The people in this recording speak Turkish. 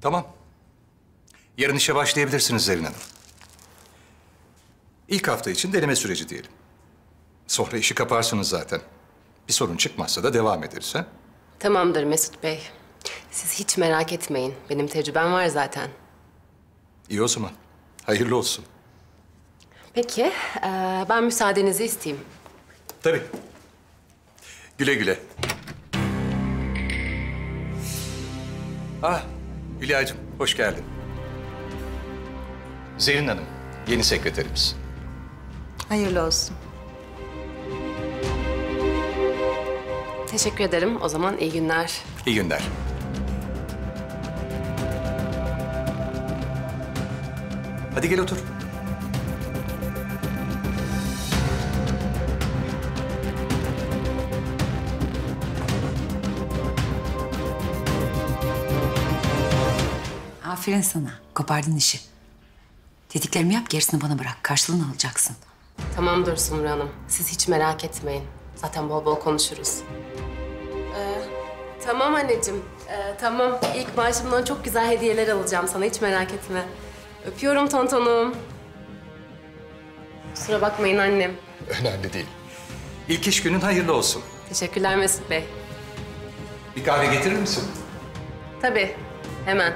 Tamam. Yarın işe başlayabilirsiniz Zerrin Hanım. İlk hafta için deneme süreci diyelim. Sonra işi kaparsınız zaten. Bir sorun çıkmazsa da devam ederiz ha? Tamamdır Mesut Bey. Siz hiç merak etmeyin. Benim tecrübem var zaten. İyi o zaman. Hayırlı olsun. Peki, eee, ben müsaadenizi isteyeyim. Tabii. Güle güle. Ah, Hülya'cığım hoş geldin. Zerrin Hanım, yeni sekreterimiz. Hayırlı olsun. Teşekkür ederim. O zaman iyi günler. İyi günler. Hadi gel otur. Aferin sana. Kopardın işi. Dediklerimi yap, gerisini bana bırak. Karşılığını alacaksın. Tamamdır Sumru Hanım. Siz hiç merak etmeyin. Zaten bol bol konuşuruz. Ee, tamam anneciğim. Ee, tamam. İlk maaşımdan çok güzel hediyeler alacağım sana. Hiç merak etme. Öpüyorum tontonum. Kusura bakmayın annem. Önemli değil. İlk iş günün hayırlı olsun. Teşekkürler Mesut Bey. Bir kahve getirir misin? Tabii. Hemen.